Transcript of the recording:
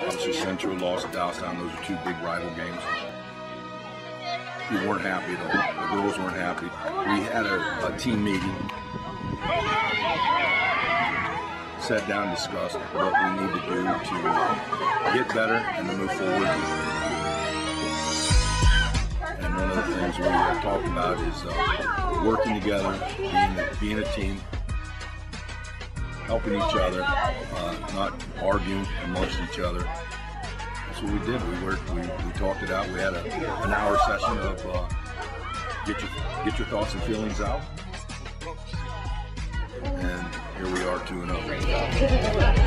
Obviously, Central lost to Dallastown. Those are two big rival games. We weren't happy at all. The girls weren't happy. We had a, a team meeting, sat down, discussed what we need to do to get better and to move forward. And one of the things we talked about is uh, working together, being, being a team, helping each other, uh, not arguing amongst each other. That's what we did. We worked. We, we talked it out. We had a, an hour session of uh, get your get your thoughts and feelings out. And here we are, two and oh. zero.